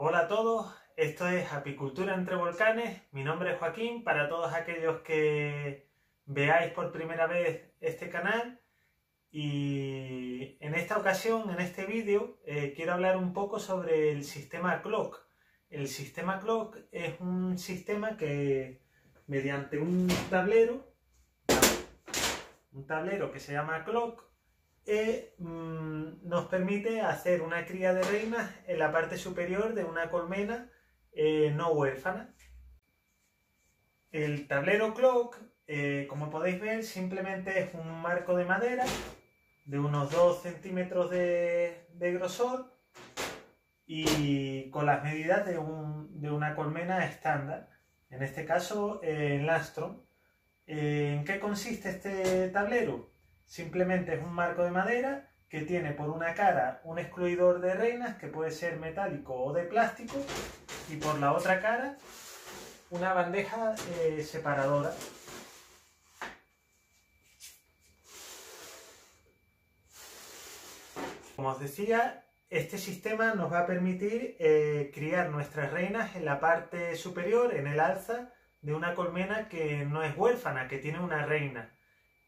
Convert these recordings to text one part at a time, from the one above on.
Hola a todos, esto es Apicultura entre Volcanes, mi nombre es Joaquín, para todos aquellos que veáis por primera vez este canal y en esta ocasión, en este vídeo, eh, quiero hablar un poco sobre el sistema Clock. El sistema Clock es un sistema que mediante un tablero, un tablero que se llama Clock, eh, mm, nos permite hacer una cría de reinas en la parte superior de una colmena eh, no huérfana. El tablero clock, eh, como podéis ver, simplemente es un marco de madera de unos 2 centímetros de, grosor y con las medidas de, una colmena estándar, en este caso en Lastron. ¿En qué consiste este tablero? Simplemente es un marco de madera que tiene por una cara un excluidor de reinas que puede ser metálico o de plástico y por la otra cara una bandeja eh, separadora. Como os decía, este sistema nos va a permitir eh, criar nuestras reinas en la parte superior, en el alza de una colmena que no es huérfana, que tiene una reina.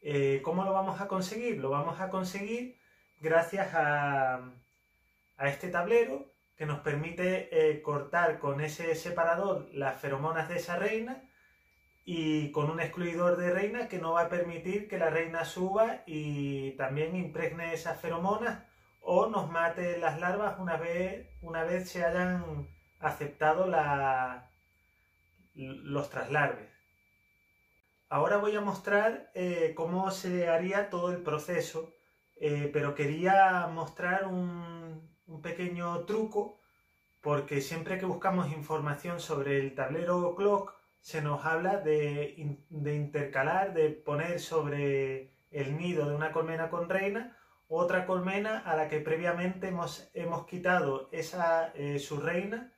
Eh, ¿Cómo lo vamos a conseguir? Lo vamos a conseguir gracias a, este tablero que nos permite eh, cortar con ese separador las feromonas de esa reina y con un excluidor de reina que no va a permitir que la reina suba y también impregne esas feromonas o nos mate las larvas una vez, una vez se hayan aceptado los traslarves. Ahora voy a mostrar eh, cómo se haría todo el proceso, eh, pero quería mostrar un, pequeño truco porque siempre que buscamos información sobre el tablero clock se nos habla de, intercalar, de poner sobre el nido de una colmena con reina otra colmena a la que previamente hemos, hemos quitado esa, eh, su reina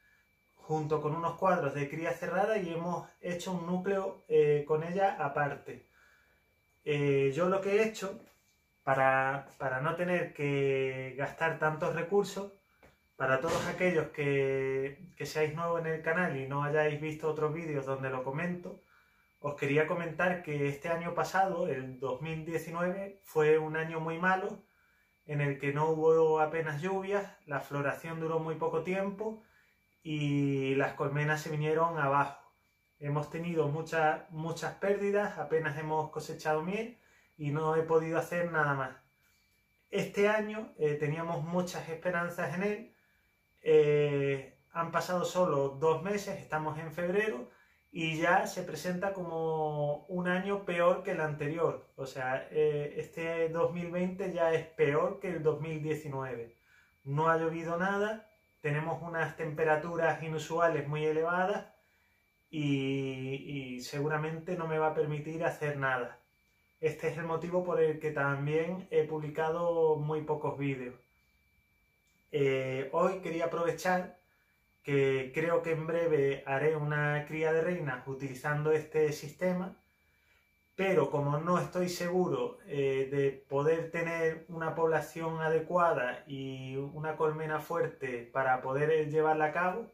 junto con unos cuadros de cría cerrada y hemos hecho un núcleo eh, con ella aparte. Eh, yo lo que he hecho, para, no tener que gastar tantos recursos, para todos aquellos que, que seáis nuevos en el canal y no hayáis visto otros vídeos donde lo comento, os quería comentar que este año pasado, el 2019, fue un año muy malo, en el que no hubo apenas lluvias, la floración duró muy poco tiempo, y las colmenas se vinieron abajo. Hemos tenido muchas, muchas pérdidas, apenas hemos cosechado miel y no he podido hacer nada más. Este año eh, teníamos muchas esperanzas en él. Eh, han pasado solo dos meses, estamos en febrero y ya se presenta como un año peor que el anterior. O sea, eh, este 2020 ya es peor que el 2019. No ha llovido nada, tenemos unas temperaturas inusuales muy elevadas y, seguramente no me va a permitir hacer nada. Este es el motivo por el que también he publicado muy pocos vídeos. Eh, hoy quería aprovechar que creo que en breve haré una cría de reinas utilizando este sistema pero como no estoy seguro eh, de poder tener una población adecuada y una colmena fuerte para poder llevarla a cabo,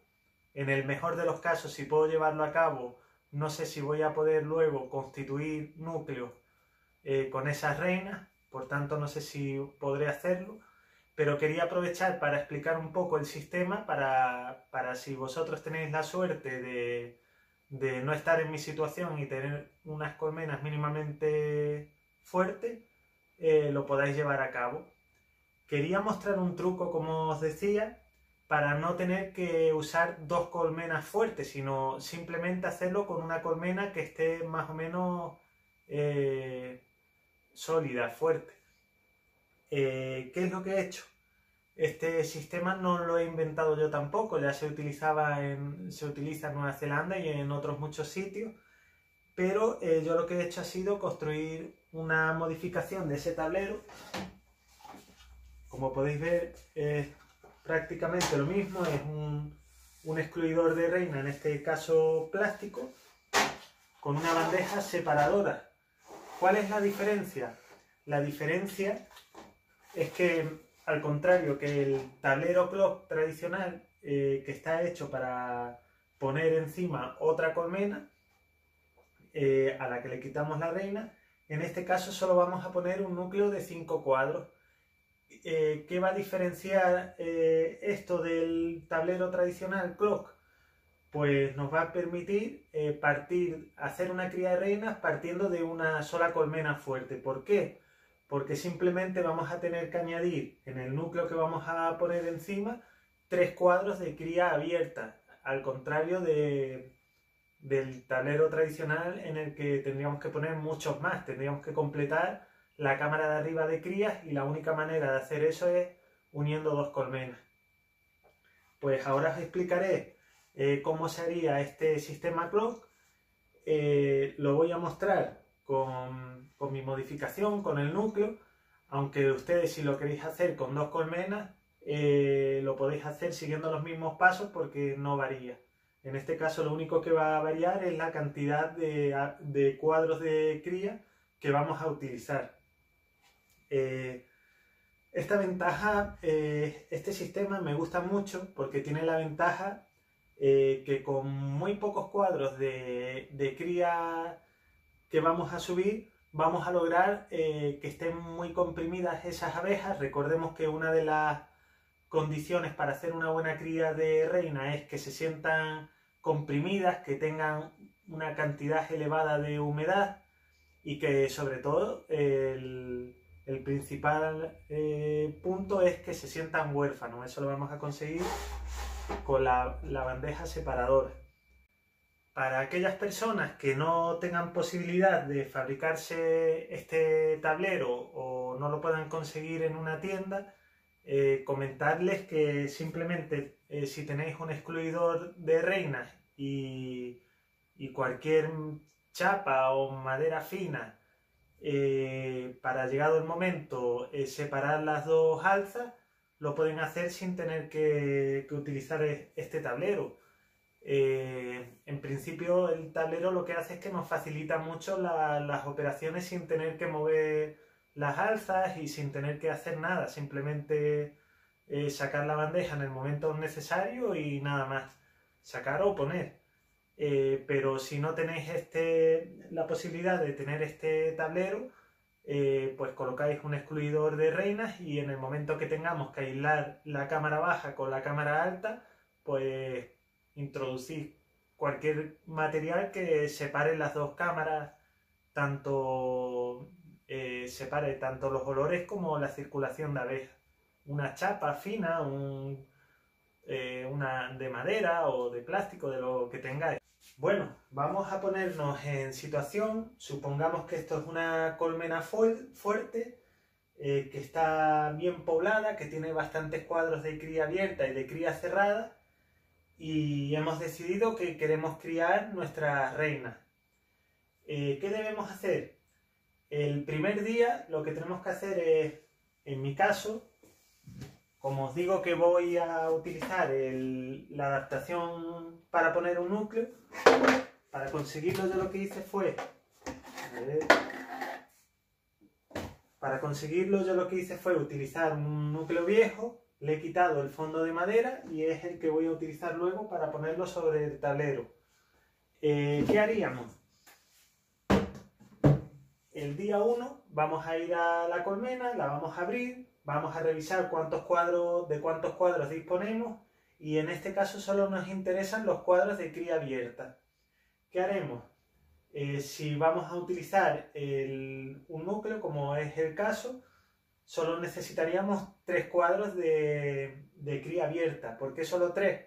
en el mejor de los casos, si puedo llevarlo a cabo, no sé si voy a poder luego constituir núcleos eh, con esas reinas, por tanto no sé si podré hacerlo, pero quería aprovechar para explicar un poco el sistema para, para si vosotros tenéis la suerte de de no estar en mi situación y tener unas colmenas mínimamente fuertes, eh, lo podáis llevar a cabo. Quería mostrar un truco, como os decía, para no tener que usar dos colmenas fuertes, sino simplemente hacerlo con una colmena que esté más o menos eh, sólida, fuerte. Eh, ¿Qué es lo que he hecho? Este sistema no lo he inventado yo tampoco, ya se, utilizaba en, se utiliza en Nueva Zelanda y en otros muchos sitios, pero eh, yo lo que he hecho ha sido construir una modificación de ese tablero. Como podéis ver, es prácticamente lo mismo, es un, un excluidor de reina, en este caso plástico, con una bandeja separadora. ¿Cuál es la diferencia? La diferencia es que al contrario que el tablero clock tradicional, que está hecho para poner encima otra colmena a la que le quitamos la reina. En este caso solo vamos a poner un núcleo de 5 cuadros. ¿Qué va a diferenciar esto del tablero tradicional clock? pues nos va a permitir eh, partir, hacer una cría de reinas partiendo de una sola colmena fuerte. ¿Por qué? Porque simplemente vamos a tener que añadir en el núcleo que vamos a poner encima tres cuadros de cría abierta, al contrario de, del tablero tradicional en el que tendríamos que poner muchos más, tendríamos que completar la cámara de arriba de crías y la única manera de hacer eso es uniendo dos colmenas. Pues ahora os explicaré eh, cómo sería este sistema clock. Eh, lo voy a mostrar con, mi modificación, con el núcleo, aunque ustedes si lo queréis hacer con dos colmenas, eh, lo podéis hacer siguiendo los mismos pasos porque no varía. En este caso lo único que va a variar es la cantidad de, cuadros de cría que vamos a utilizar. esta ventaja, este sistema me gusta mucho porque tiene la ventaja eh, que con muy pocos cuadros de, cría que vamos a subir, vamos a lograr eh, que estén muy comprimidas esas abejas. Recordemos que una de las condiciones para hacer una buena cría de reina es que se sientan comprimidas, que tengan una cantidad elevada de humedad y que sobre todo el, principal eh, punto es que se sientan huérfanos. Eso lo vamos a conseguir con la, bandeja separadora. Para aquellas personas que no tengan posibilidad de fabricarse este tablero o no lo puedan conseguir en una tienda, eh, comentarles que simplemente eh, si tenéis un excluidor de reinas y, cualquier chapa o madera fina eh, para llegado el momento separar las dos alzas, lo pueden hacer sin tener que, utilizar e, este tablero. Eh, en principio el tablero lo que hace es que nos facilita mucho las operaciones sin tener que mover las alzas y sin tener que hacer nada, simplemente eh, sacar la bandeja en el momento necesario y nada más, sacar o poner. Eh, pero si no tenéis este, la posibilidad de tener este tablero, pues colocáis un excluidor de reinas y en el momento que tengamos que aislar la cámara baja con la cámara alta, pues introducís cualquier material que separe las dos cámaras, tanto eh, separe tanto los olores como la circulación de abejas. Una chapa fina, eh, una de madera o de plástico, de lo que tengáis. Bueno, vamos a ponernos en situación, supongamos que esto es una colmena fuerte, eh, que está bien poblada, que tiene bastantes cuadros de cría abierta y de cría cerrada, y hemos decidido que queremos criar nuestra reina. Eh, ¿Qué debemos hacer? El primer día lo que tenemos que hacer es, en mi caso, como os digo que voy a utilizar la adaptación para poner un núcleo, para conseguirlo yo lo que hice fue... para conseguirlo yo lo que hice fue utilizar un núcleo viejo, le he quitado el fondo de madera y es el que voy a utilizar luego para ponerlo sobre el tablero. Eh, ¿Qué haríamos? El día 1 vamos a ir a la colmena, la vamos a abrir, vamos a revisar cuántos cuadros, de cuántos cuadros disponemos y en este caso solo nos interesan los cuadros de cría abierta. ¿Qué haremos? Eh, si vamos a utilizar un núcleo, como es el caso, solo necesitaríamos tres cuadros de, cría abierta. ¿Por qué solo tres?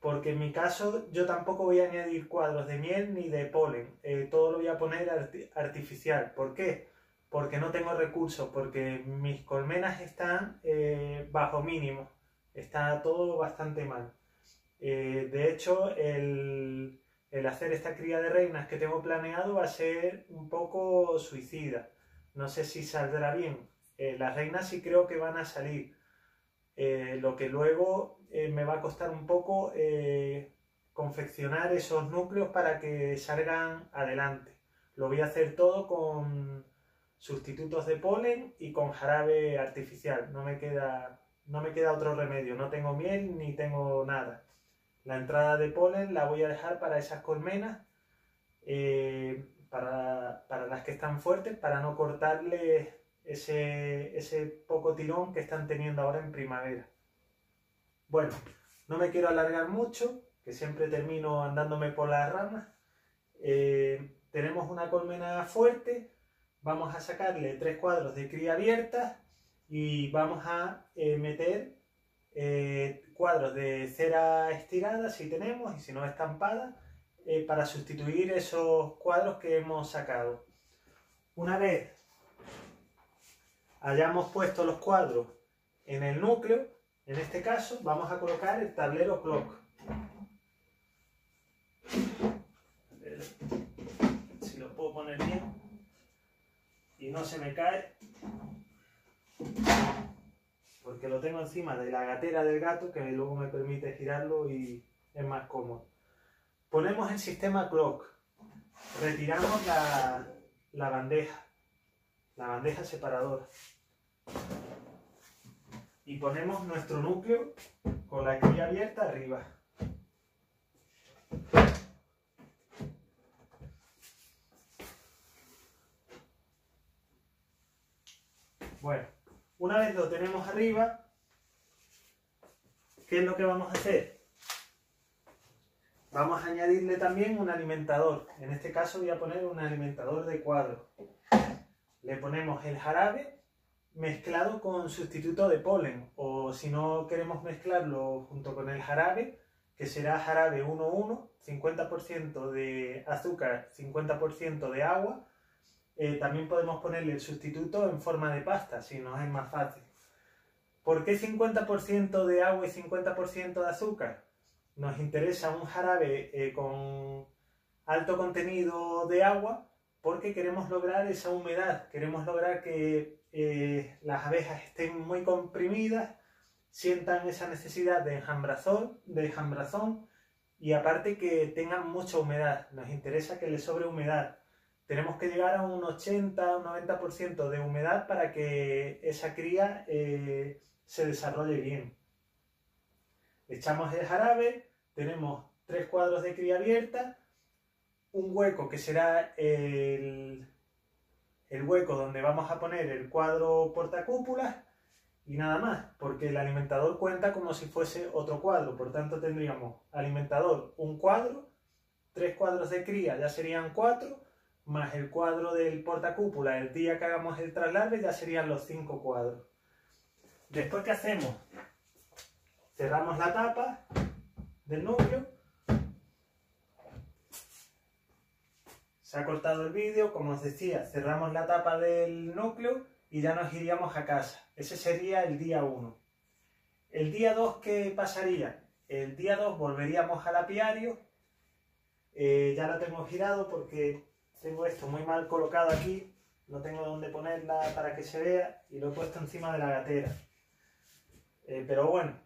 Porque en mi caso yo tampoco voy a añadir cuadros de miel ni de polen. Eh, todo lo voy a poner artificial. ¿Por qué? porque no tengo recursos, porque mis colmenas están eh, bajo mínimo, está todo bastante mal. Eh, de hecho, el, hacer esta cría de reinas que tengo planeado va a ser un poco suicida. No sé si saldrá bien. Eh, las reinas sí creo que van a salir. lo que luego me va a costar un poco confeccionar esos núcleos para que salgan adelante. Lo voy a hacer todo con, sustitutos de polen y con jarabe artificial. No me queda no me queda otro remedio, no tengo miel ni tengo nada. La entrada de polen la voy a dejar para esas colmenas, eh, para, las que están fuertes, para no cortarle ese, ese poco tirón que están teniendo ahora en primavera. Bueno, no me quiero alargar mucho, que siempre termino andándome por las ramas. Eh, tenemos una colmena fuerte, vamos a sacarle tres cuadros de cría abierta y vamos a eh, meter eh, cuadros de cera estirada si tenemos y si no estampada para sustituir esos cuadros que hemos sacado. Una vez hayamos puesto los cuadros en el núcleo, en este caso vamos a colocar el tablero clock. si lo puedo poner bien y no se me cae porque lo tengo encima de la gatera del gato que luego me permite girarlo y es más cómodo. Ponemos el sistema clock, retiramos la, la bandeja, la bandeja separadora y ponemos nuestro núcleo con la cría abierta arriba. Bueno, una vez lo tenemos arriba, ¿qué es lo que vamos a hacer? Vamos a añadirle también un alimentador. En este caso voy a poner un alimentador de cuadro. Le ponemos el jarabe mezclado con sustituto de polen o si no queremos mezclarlo junto con el jarabe, que será jarabe 1-1, 50% de azúcar, 50% de agua, eh, también podemos ponerle el sustituto en forma de pasta, si nos es más fácil. ¿Por qué 50% de agua y 50% de azúcar? Nos interesa un jarabe eh, con alto contenido de agua porque queremos lograr esa humedad, queremos lograr que eh, las abejas estén muy comprimidas, sientan esa necesidad de enjambrazón, de enjambrazón y aparte que tengan mucha humedad. Nos interesa que les sobre humedad. Tenemos que llegar a un 80 un 90% de humedad para que esa cría eh, se desarrolle bien. Echamos el jarabe, tenemos tres cuadros de cría abierta un hueco que será el, el hueco donde vamos a poner el cuadro portacúpulas y nada más, porque el alimentador cuenta como si fuese otro cuadro, por tanto tendríamos alimentador un cuadro, tres cuadros de cría ya serían cuatro, más el cuadro del portacúpula el día que hagamos el traslave ya serían los cinco cuadros. Después, ¿qué hacemos? Cerramos la tapa del núcleo Se ha cortado el vídeo, como os decía, cerramos la tapa del núcleo y ya nos iríamos a casa. Ese sería el día 1. El día 2, ¿qué pasaría? El día 2 volveríamos al apiario. Eh, ya lo tengo girado porque tengo esto muy mal colocado aquí. No tengo dónde ponerla para que se vea y lo he puesto encima de la gatera. Eh, pero bueno,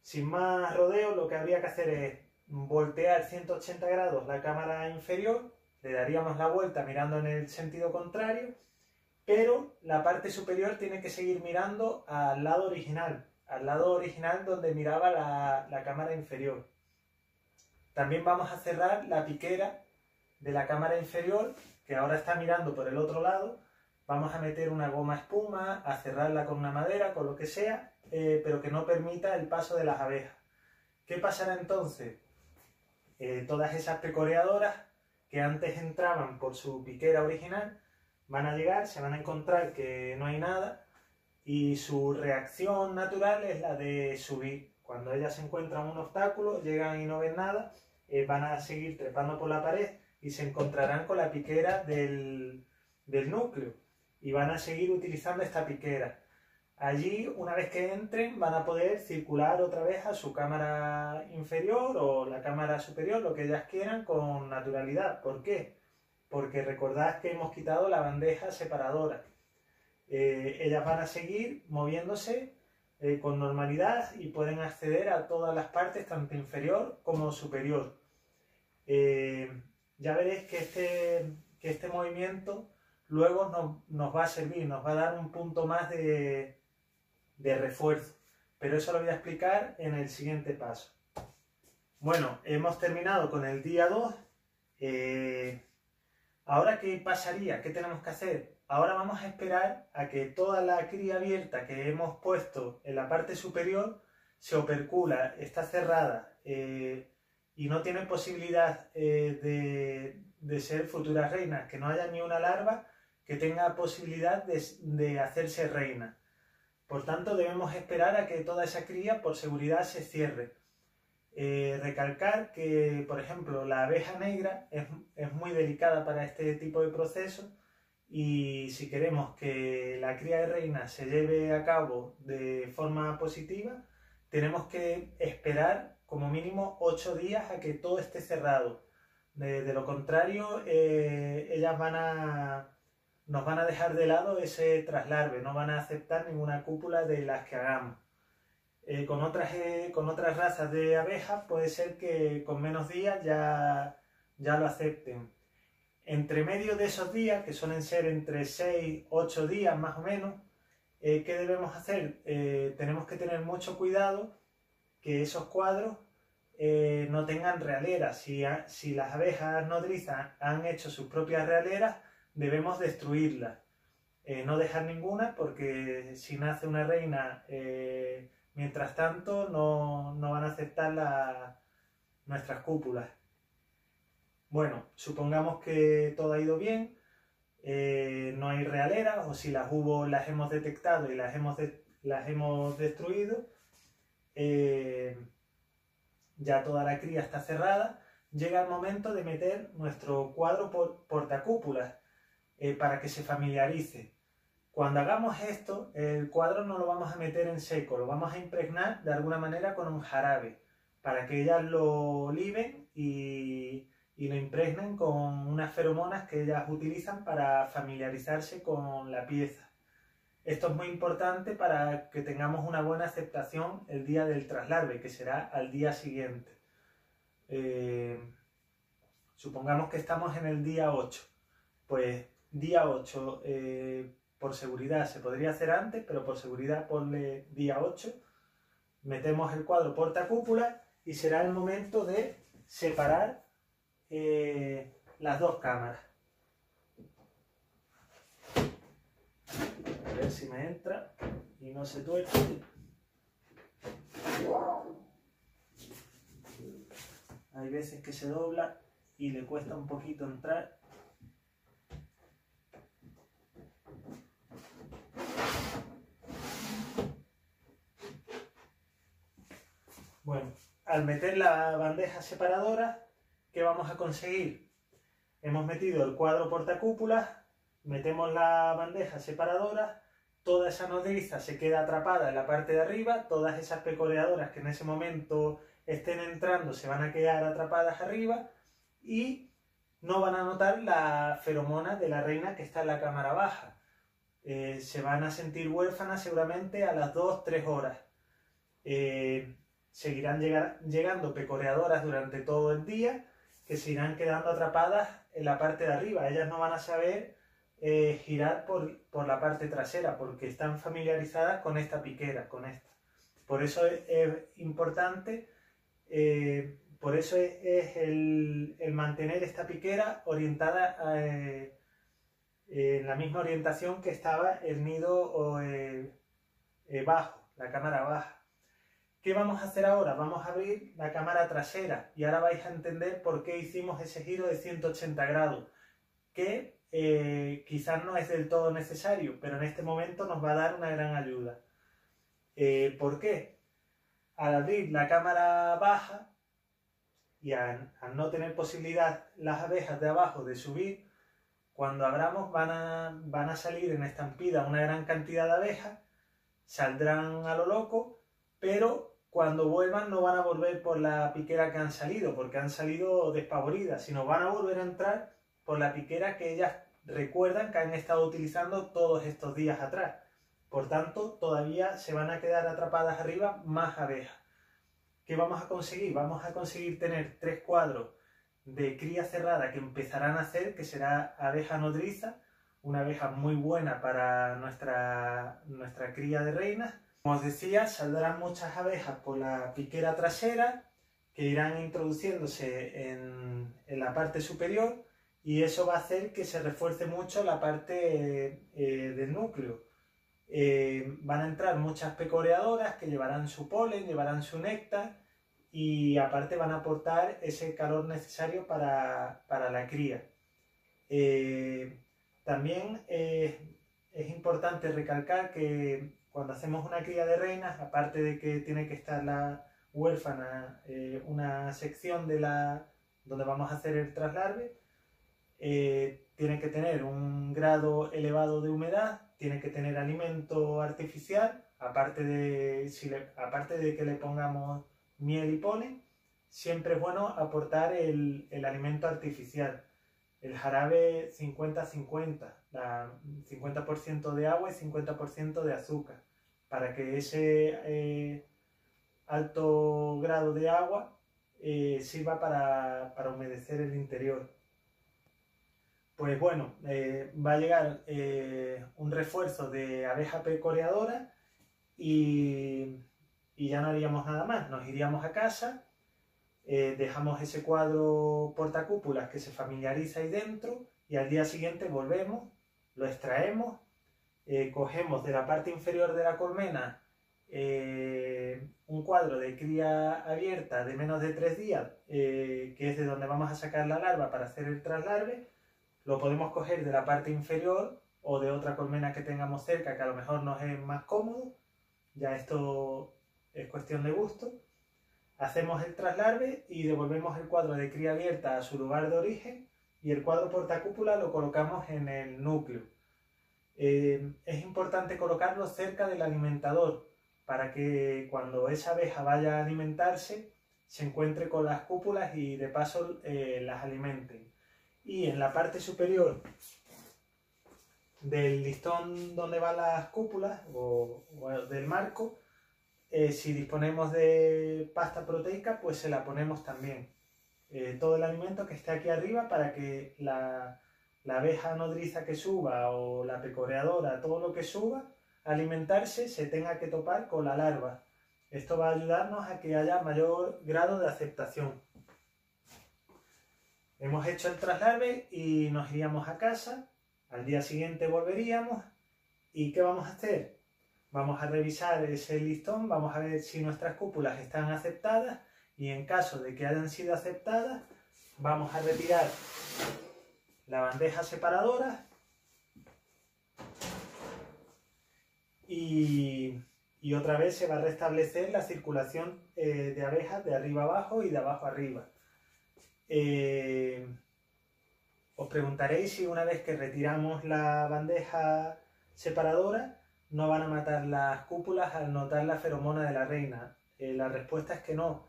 sin más rodeo, lo que habría que hacer es voltear 180 grados la cámara inferior, le daríamos la vuelta mirando en el sentido contrario, pero la parte superior tiene que seguir mirando al lado original, al lado original donde miraba la, cámara inferior. También vamos a cerrar la piquera de la cámara inferior, que ahora está mirando por el otro lado. Vamos a meter una goma espuma, a cerrarla con una madera, con lo que sea, eh, pero que no permita el paso de las abejas. ¿Qué pasará entonces? Eh, todas esas pecoreadoras que antes entraban por su piquera original van a llegar, se van a encontrar que no hay nada y su reacción natural es la de subir. Cuando ellas se encuentran un obstáculo, llegan y no ven nada, eh, van a seguir trepando por la pared y se encontrarán con la piquera del, del núcleo y van a seguir utilizando esta piquera. Allí, una vez que entren, van a poder circular otra vez a su cámara inferior o la cámara superior, lo que ellas quieran, con naturalidad. ¿Por qué? Porque recordad que hemos quitado la bandeja separadora. Eh, ellas van a seguir moviéndose eh, con normalidad y pueden acceder a todas las partes, tanto inferior como superior. Eh, ya veréis que este, que este movimiento luego nos, va a servir, nos va a dar un punto más de, refuerzo. Pero eso lo voy a explicar en el siguiente paso. Bueno, hemos terminado con el día 2. Eh, ahora, ¿qué pasaría? ¿Qué tenemos que hacer? Ahora vamos a esperar a que toda la cría abierta que hemos puesto en la parte superior se opercula, está cerrada eh, y no tiene posibilidad eh, de, de, ser futuras reinas, que no haya ni una larva que tenga posibilidad de, hacerse reina. Por tanto, debemos esperar a que toda esa cría, por seguridad, se cierre. Eh, recalcar que, por ejemplo, la abeja negra es, muy delicada para este tipo de proceso y si queremos que la cría de reina se lleve a cabo de forma positiva, tenemos que esperar como mínimo 8 días a que todo esté cerrado. De, lo contrario, eh, ellas van a, nos van a dejar de lado ese traslarve, no van a aceptar ninguna cúpula de las que hagamos. Eh, con, otras, eh, con otras razas de abejas puede ser que con menos días ya, ya lo acepten. Entre medio de esos días, que suelen ser entre 6, 8 días más o menos, ¿qué debemos hacer? tenemos que tener mucho cuidado que esos cuadros eh, no tengan realeras. Si, si, las abejas nodrizas han hecho sus propias realeras, debemos destruirlas. Eh, no dejar ninguna porque si nace una reina, eh, mientras tanto no, van a aceptar nuestras cúpulas. Bueno, supongamos que todo ha ido bien, no hay realeras o si las hubo las hemos detectado y las hemos, las hemos destruido, eh, ya toda la cría está cerrada, llega el momento de meter nuestro cuadro por, portacúpulas eh, para que se familiarice. Cuando hagamos esto, el cuadro no lo vamos a meter en seco, lo vamos a impregnar de alguna manera con un jarabe para que ellas lo liben y, lo impregnen con unas feromonas que ellas utilizan para familiarizarse con la pieza. Esto es muy importante para que tengamos una buena aceptación el día del traslarve, que será al día siguiente. Eh, supongamos que estamos en el día 8. Pues día 8, eh, por seguridad, se podría hacer antes, pero por seguridad ponle día 8. Metemos el cuadro porta cúpula y será el momento de separar eh, las dos cámaras. ver si me entra y no se tuerce. Hay veces que se dobla y le cuesta un poquito entrar. Bueno, al meter la bandeja separadora, ¿qué vamos a conseguir? Hemos metido el cuadro portacúpulas, metemos la bandeja separadora, toda esa nodriza se queda atrapada en la parte de arriba, todas esas pecoreadoras que en ese momento estén entrando se van a quedar atrapadas arriba y no van a notar la feromona de la reina que está en la cámara baja. Eh, se van a sentir huérfanas seguramente a las 2-3 horas. Eh, seguirán llegando pecoreadoras durante todo el día que se irán quedando atrapadas en la parte de arriba. Ellas no van a saber eh, girar por, la parte trasera porque están familiarizadas con esta piquera, con esta. Por eso es, importante, eh, por eso es, el, mantener esta piquera orientada eh, en la misma orientación que estaba el nido bajo, la cámara baja. ¿Qué vamos a hacer ahora? Vamos a abrir la cámara trasera y ahora vais a entender por qué hicimos ese giro de 180 grados. Que eh, quizás no es del todo necesario, pero en este momento nos va a dar una gran ayuda. Eh, ¿Por qué? Al abrir la cámara baja y al, no tener posibilidad las abejas de abajo de subir, cuando abramos van a, van a salir en estampida una gran cantidad de abejas, saldrán a lo loco, pero cuando vuelvan no van a volver por la piquera que han salido, porque han salido despavoridas, sino van a volver a entrar por la piquera que ellas recuerdan que han estado utilizando todos estos días atrás. Por tanto, todavía se van a quedar atrapadas arriba más abejas. ¿Qué vamos a conseguir? Vamos a conseguir tener tres cuadros de cría cerrada que empezarán a hacer, que será abeja nodriza, una abeja muy buena para nuestra, nuestra cría de reinas. Como os decía, saldrán muchas abejas por la piquera trasera que irán introduciéndose en, la parte superior y eso va a hacer que se refuerce mucho la parte eh, del núcleo. Eh, van a entrar muchas pecoreadoras que llevarán su polen, llevarán su néctar y aparte van a aportar ese calor necesario para, la cría. Eh, también es importante recalcar que cuando hacemos una cría de reinas, aparte de que tiene que estar la huérfana, una sección de la donde vamos a hacer el traslarve, eh, tiene que tener un grado elevado de humedad, tiene que tener alimento artificial, aparte de, aparte de que le pongamos miel y polen, siempre es bueno aportar el, alimento artificial. El jarabe 50-50, 50%, de agua y 50% de azúcar, para que ese eh, alto grado de agua eh, sirva para, para humedecer el interior. Pues bueno, eh, va a llegar un refuerzo de abeja pecoreadora y, ya no haríamos nada más. Nos iríamos a casa, dejamos ese cuadro portacúpulas que se familiariza ahí dentro y al día siguiente volvemos, lo extraemos, cogemos de la parte inferior de la colmena un cuadro de cría abierta de menos de tres días, que es de donde vamos a sacar la larva para hacer el traslarve lo podemos coger de la parte inferior o de otra colmena que tengamos cerca que a lo mejor nos es más cómodo. Ya esto es cuestión de gusto. Hacemos el traslarve y devolvemos el cuadro de cría abierta a su lugar de origen y el cuadro portacúpula lo colocamos en el núcleo. Eh, es importante colocarlo cerca del alimentador para que cuando esa abeja vaya a alimentarse se encuentre con las cúpulas y de paso eh, las alimente y en la parte superior del listón donde van las cúpulas o, del marco, eh, si disponemos de pasta proteica, pues se la ponemos también. Eh, todo el alimento que esté aquí arriba para que la, la, abeja nodriza que suba o la pecoreadora, todo lo que suba, alimentarse se tenga que topar con la larva. Esto va a ayudarnos a que haya mayor grado de aceptación. Hemos hecho el traslarve y nos iríamos a casa. Al día siguiente volveríamos. ¿Y qué vamos a hacer? Vamos a revisar ese listón, vamos a ver si nuestras cúpulas están aceptadas y en caso de que hayan sido aceptadas, vamos a retirar la bandeja separadora y, otra vez se va a restablecer la circulación eh, de abejas de arriba abajo y de abajo arriba. Eh, os preguntaréis si una vez que retiramos la bandeja separadora no van a matar las cúpulas al notar la feromona de la reina. Eh, la respuesta es que no.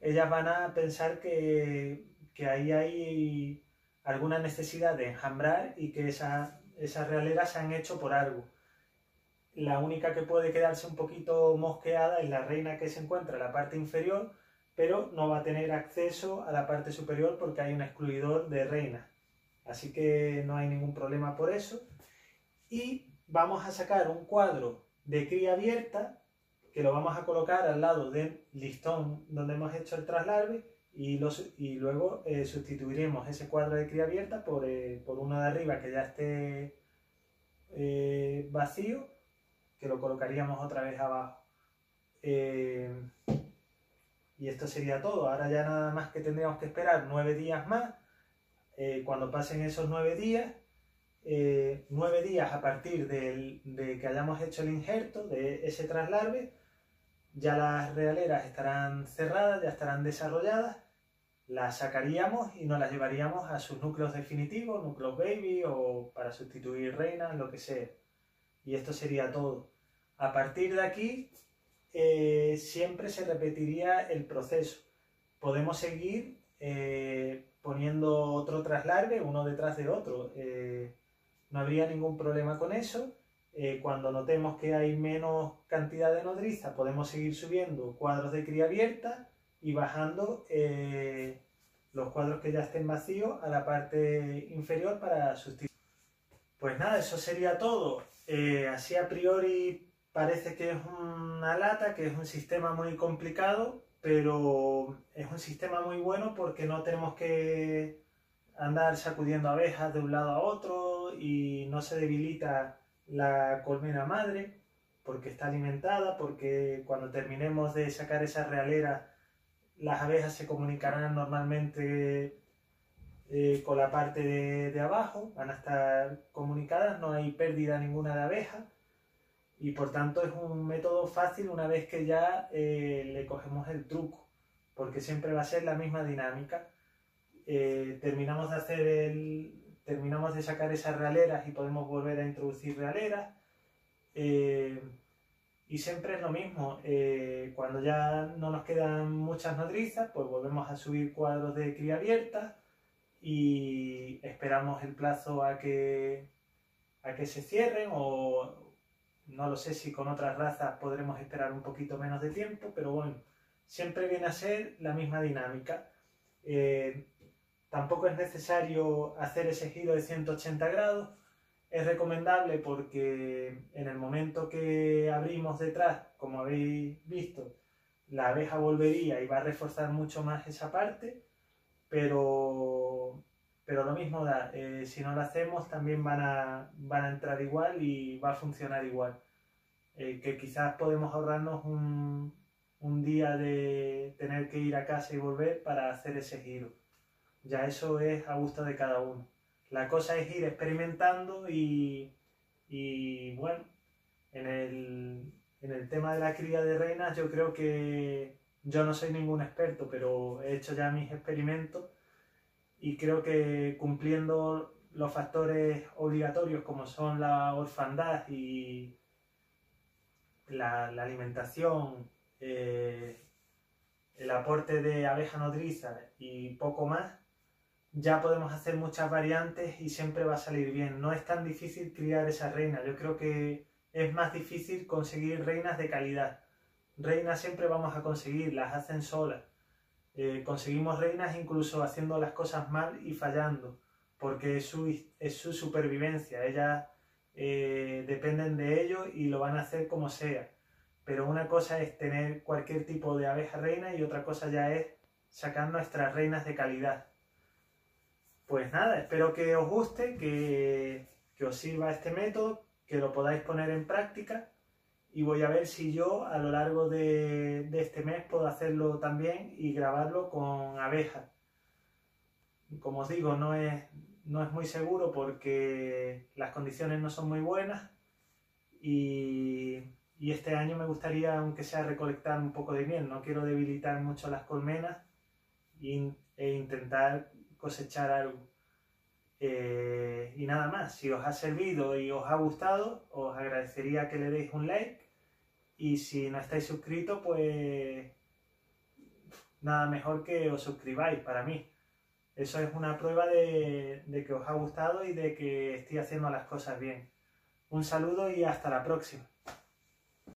Ellas van a pensar que, ahí hay alguna necesidad de enjambrar y que esas realeras se han hecho por algo. La única que puede quedarse un poquito mosqueada es la reina que se encuentra en la parte inferior, pero no va a tener acceso a la parte superior porque hay un excluidor de reina. Así que no hay ningún problema por eso. Y vamos a sacar un cuadro de cría abierta que lo vamos a colocar al lado del listón donde hemos hecho el traslarve y, luego eh, sustituiremos ese cuadro de cría abierta por, eh, uno de arriba que ya esté eh, vacío, que lo colocaríamos otra vez abajo. Y esto sería todo. Ahora ya nada más que tendríamos que esperar nueve días más. Cuando pasen esos nueve días, nueve días a partir de que hayamos hecho el injerto de ese traslarve, ya las realeras estarán cerradas, ya estarán desarrolladas, las sacaríamos y nos las llevaríamos a sus núcleos definitivos, núcleos baby o para sustituir reinas, lo que sea. Y esto sería todo. A partir de aquí eh, siempre se repetiría el proceso. Podemos seguir eh, poniendo otro traslarve uno detrás de otro. Eh, no habría ningún problema con eso. Cuando notemos que hay menos cantidad de nodriza, podemos seguir subiendo cuadros de cría abierta y bajando los cuadros que ya estén vacíos a la parte inferior para sustituir. Pues nada, eso sería todo. Eh, así a priori parece que es una lata, que es un sistema muy complicado, pero es un sistema muy bueno porque no tenemos que andar sacudiendo abejas de un lado a otro y no se debilita la colmena madre porque está alimentada, porque cuando terminemos de sacar esa realera las abejas se comunicarán normalmente eh, con la parte de, abajo, van a estar comunicadas, no hay pérdida ninguna de abeja y por tanto es un método fácil una vez que ya eh, le cogemos el truco, porque siempre va a ser la misma dinámica. Eh, terminamos de hacer el, terminamos de sacar esas realeras y podemos volver a introducir realeras. Y siempre es lo mismo, eh, cuando ya no nos quedan muchas nodrizas, pues volvemos a subir cuadros de cría abierta y esperamos el plazo a que, a que se cierren o no lo sé si con otras razas podremos esperar un poquito menos de tiempo, pero bueno, siempre viene a ser la misma dinámica. Eh, tampoco es necesario hacer ese giro de 180 grados, es recomendable porque en el momento que abrimos detrás, como habéis visto, la abeja volvería y va a reforzar mucho más esa parte, pero, pero lo mismo da, eh, si no lo hacemos también van a, van a entrar igual y va a funcionar igual. Eh, que quizás podemos ahorrarnos un, un día de tener que ir a casa y volver para hacer ese giro. Ya eso es a gusto de cada uno. La cosa es ir experimentando y, bueno, en el, tema de la cría de reinas yo creo que yo no soy ningún experto, pero he hecho ya mis experimentos y creo que cumpliendo los factores obligatorios como son la orfandad y la, alimentación, eh, el aporte de abeja nodriza y poco más, ya podemos hacer muchas variantes y siempre va a salir bien. No es tan difícil criar esa reina. Yo creo que es más difícil conseguir reinas de calidad. Reinas siempre vamos a conseguir, las hacen solas. Eh, conseguimos reinas incluso haciendo las cosas mal y fallando, porque es su, es su supervivencia. Ellas eh, dependen de ello y lo van a hacer como sea. Pero una cosa es tener cualquier tipo de abeja reina y otra cosa ya es sacar nuestras reinas de calidad. Pues nada, espero que os guste, que, os sirva este método, que lo podáis poner en práctica y voy a ver si yo a lo largo de, este mes puedo hacerlo también y grabarlo con abejas. Como os digo, no es, no es muy seguro porque las condiciones no son muy buenas y, este año me gustaría, aunque sea, recolectar un poco de miel. No quiero debilitar mucho las colmenas e intentar cosechar algo. Eh, y nada más, si os ha servido y os ha gustado, os agradecería que le deis un like. Y si no estáis suscritos, pues nada mejor que os suscribáis para mí. Eso es una prueba de, de que os ha gustado y de que estoy haciendo las cosas bien. Un saludo y hasta la próxima.